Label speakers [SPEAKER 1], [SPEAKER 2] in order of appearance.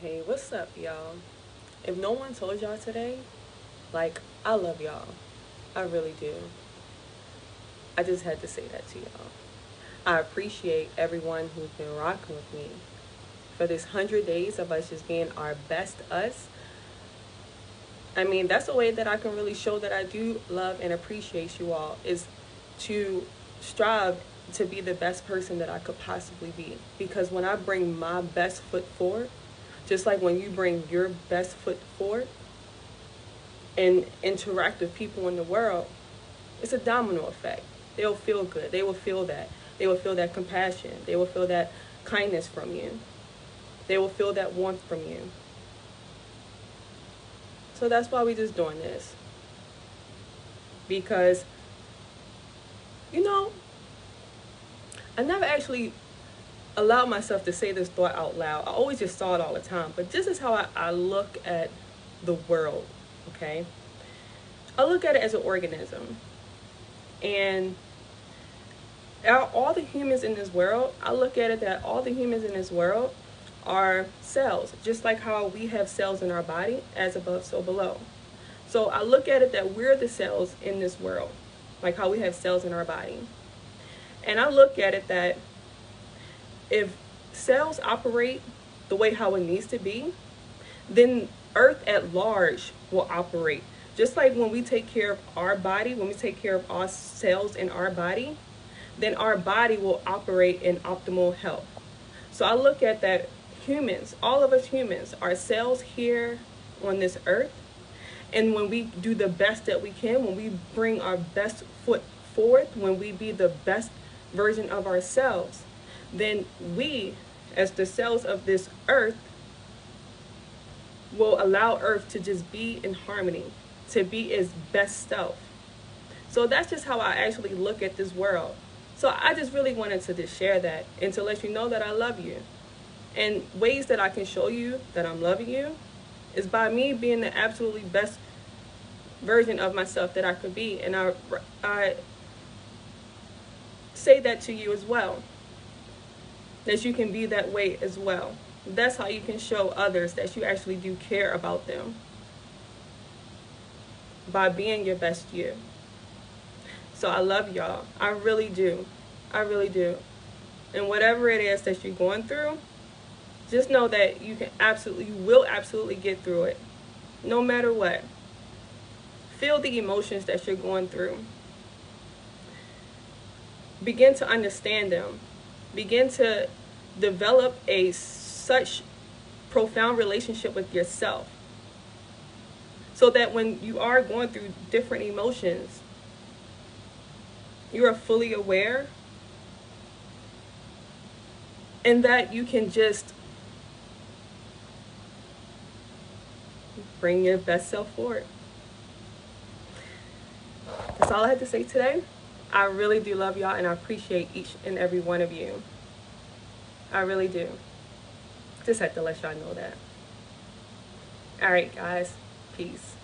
[SPEAKER 1] Hey, what's up, y'all? If no one told y'all today, like, I love y'all. I really do. I just had to say that to y'all. I appreciate everyone who's been rocking with me for this hundred days of us just being our best us. I mean, that's a way that I can really show that I do love and appreciate you all is to strive to be the best person that I could possibly be. Because when I bring my best foot forward, just like when you bring your best foot forward and interact with people in the world, it's a domino effect. They'll feel good. They will feel that. They will feel that compassion. They will feel that kindness from you. They will feel that warmth from you. So that's why we're just doing this. Because, you know, I never actually allow myself to say this thought out loud. I always just saw it all the time. But this is how I, I look at the world, okay? I look at it as an organism. And all the humans in this world, I look at it that all the humans in this world are cells, just like how we have cells in our body, as above, so below. So I look at it that we're the cells in this world, like how we have cells in our body. And I look at it that if cells operate the way how it needs to be, then Earth at large will operate. Just like when we take care of our body, when we take care of our cells in our body, then our body will operate in optimal health. So I look at that humans, all of us humans, our cells here on this earth, and when we do the best that we can, when we bring our best foot forth, when we be the best version of ourselves, then we, as the cells of this earth, will allow earth to just be in harmony, to be its best self. So that's just how I actually look at this world. So I just really wanted to just share that and to let you know that I love you. And ways that I can show you that I'm loving you is by me being the absolutely best version of myself that I could be. And I, I say that to you as well that you can be that way as well. That's how you can show others that you actually do care about them by being your best you. So I love y'all. I really do. I really do. And whatever it is that you're going through, just know that you can absolutely, you will absolutely get through it. No matter what. Feel the emotions that you're going through. Begin to understand them begin to develop a such profound relationship with yourself so that when you are going through different emotions you are fully aware and that you can just bring your best self forward that's all i had to say today I really do love y'all and I appreciate each and every one of you. I really do. Just had to let y'all know that. All right, guys. Peace.